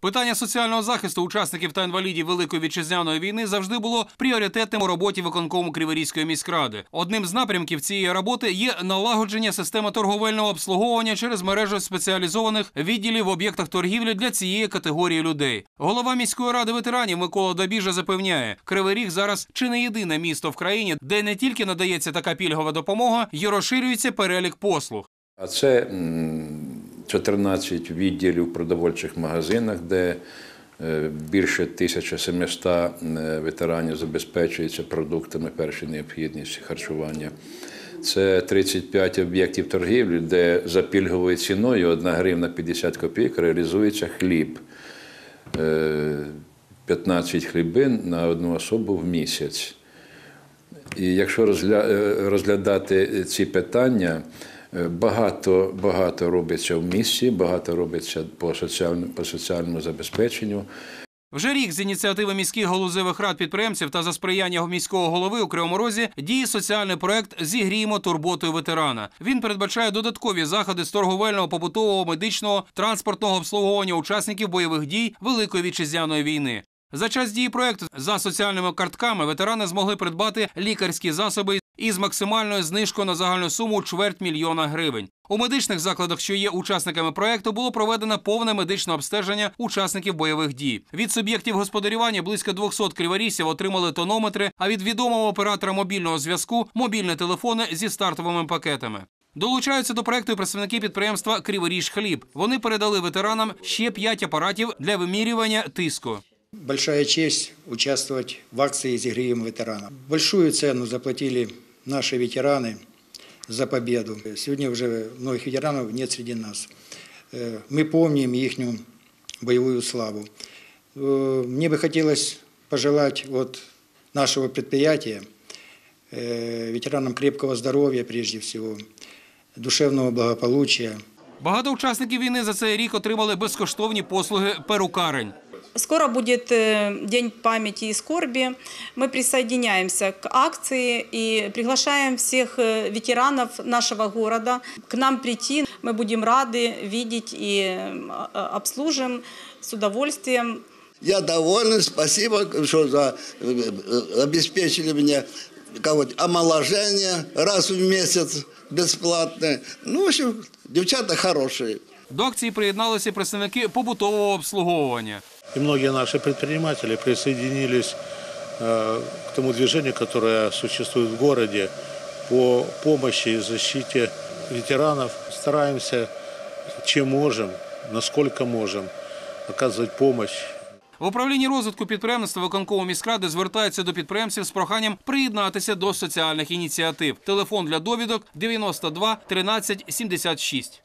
Питання соціального захисту учасників та інвалідів Великої вітчизняної війни завжди було пріоритетним у роботі виконкому Криворізької міськради. Одним з напрямків цієї роботи є налагодження системи торговельного обслуговування через мережу спеціалізованих відділів в об'єктах торгівлі для цієї категорії людей. Голова міської ради ветеранів Микола Добіжа запевняє, Кривий Ріг зараз чи не єдине місто в країні, де не тільки надається така пільгова допомога, й розширюється перелік послуг. А це 14 відділів в продовольчих магазинах, де е, більше 1700 е, ветеранів забезпечуються продуктами першої необхідності харчування. Це 35 об'єктів торгівлі, де за пільговою ціною 1 гривна 50 копійок реалізується хліб. Е, 15 хлібин на одну особу в місяць. І якщо розгля- е, розглядати ці питання, е, багато, багато робиться в місті, багато робиться по соціальному, по соціальному забезпеченню. Вже рік з ініціативи міських галузевих рад підприємців та за сприяння міського голови у Кривому Розі діє соціальний проект Зігріємо турботою ветерана. Він передбачає додаткові заходи з торговельного, побутового, медичного, транспортного обслуговування учасників бойових дій Великої вітчизняної війни. За час дії проекту за соціальними картками ветерани змогли придбати лікарські засоби із максимальною знижкою на загальну суму чверть мільйона гривень. У медичних закладах, що є учасниками проекту, було проведено повне медичне обстеження учасників бойових дій. Від суб'єктів господарювання близько 200 криворісів отримали тонометри, а від відомого оператора мобільного зв'язку мобільні телефони зі стартовими пакетами. Долучаються до проекту представники підприємства Криворіж Хліб. Вони передали ветеранам ще 5 апаратів для вимірювання тиску. Большая честь участвовать в акции «Изигреем ветерана». Большую цену заплатили наши ветераны за победу. Сегодня уже многих ветеранов нет среди нас. Э, Мы помним их боевую славу. Э, Мне бы хотелось пожелать от нашего предприятия э, ветеранам крепкого здоровья прежде всего, душевного благополучия, Багато учасників війни за цей рік отримали безкоштовні послуги перукарень. Скоро будет э, День памяти и скорби. Мы присоединяемся к акции и приглашаем всех э, ветеранов нашего города к нам прийти. Мы будем рады видеть и э, обслужим с удовольствием. Я доволен, спасибо, что за, э, э, обеспечили мне кого-то омоложение раз в месяц бесплатное. Ну, в общем, девчата хорошие. До акції приєдналися представники побутового обслуговування. И многие наши предприниматели присоединились э, к тому движению, которое существует в городе по помощи и защите ветеранов. Стараемся, чем можем, насколько можем, оказывать помощь В управлінні розвитку підприємництва виконкому міськради звертаються до підприємців з проханням приєднатися до соціальних ініціатив. Телефон для довідок 92 13 76.